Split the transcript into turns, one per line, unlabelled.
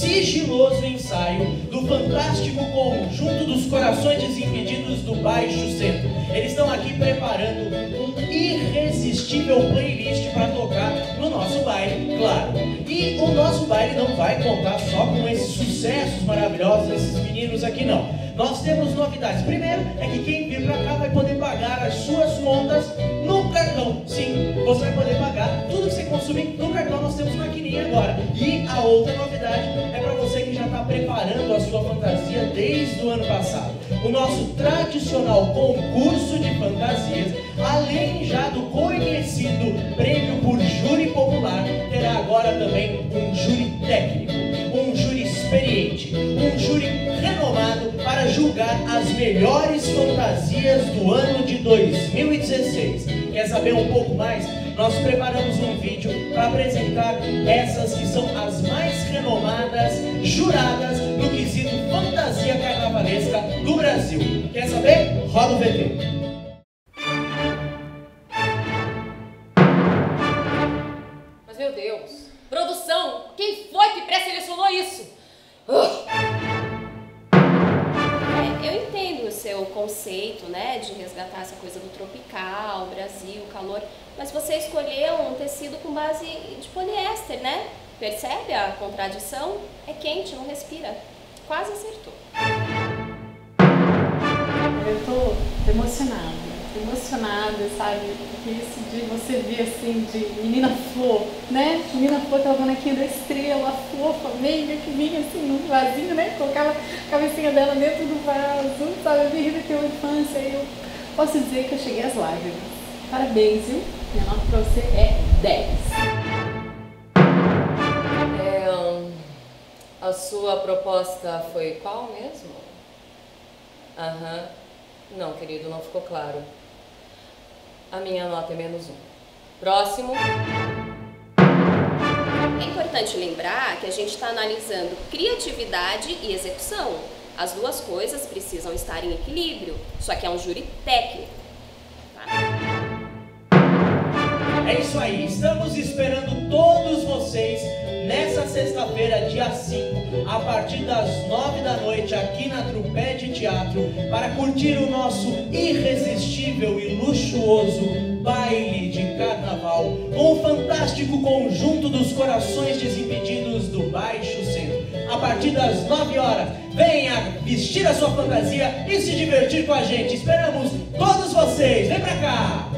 sigiloso ensaio do fantástico conjunto dos corações desimpedidos do Baixo Centro. Eles estão aqui preparando um irresistível playlist para tocar no nosso baile, claro. E o nosso baile não vai contar só com esses sucessos maravilhosos desses meninos aqui, não. Nós temos novidades. Primeiro é que quem vir para cá vai poder pagar as suas contas no cartão. Sim, você vai poder pagar tudo que você consumir no cartão. Nós temos maquininha agora. E a outra novidade sua fantasia desde o ano passado. O nosso tradicional concurso de fantasias, além já do conhecido prêmio por júri popular, terá agora também um júri técnico, um júri experiente, um júri renomado para julgar as melhores fantasias do ano de 2016. Quer saber um pouco mais? Nós preparamos um vídeo para apresentar essas que são as mais renomadas juradas no quesito fantasia carnavalesca do Brasil. Quer saber? Roda o VT.
Mas meu Deus, produção, quem foi que pré-selecionou isso?
É, eu entendo o seu conceito, né, de resgatar essa coisa do tropical, Brasil, calor, mas você escolheu um tecido com base de poliéster, né? Percebe a contradição? É quente, não respira. Quase acertou.
Eu tô emocionada, emocionada, sabe? Porque isso de você ver assim, de menina flor, né? Menina flor, aquela bonequinha da estrela, fofa, meiga, que vinha assim num vasinho, né? Colocava a cabecinha dela dentro do vaso, sabe? Eu me daquela infância e eu posso dizer que eu cheguei às lágrimas. Parabéns, viu? Minha nota pra você é 10.
A sua proposta foi qual mesmo? Aham. Não, querido, não ficou claro. A minha nota é menos um. Próximo.
É importante lembrar que a gente está analisando criatividade e execução. As duas coisas precisam estar em equilíbrio, só que é um júri técnico. tá?
É isso aí, estamos sexta-feira, dia 5, a partir das 9 da noite, aqui na Trupé de Teatro, para curtir o nosso irresistível e luxuoso baile de carnaval, com o fantástico conjunto dos corações desimpedidos do Baixo Centro. A partir das 9 horas, venha vestir a sua fantasia e se divertir com a gente. Esperamos todos vocês, vem pra cá!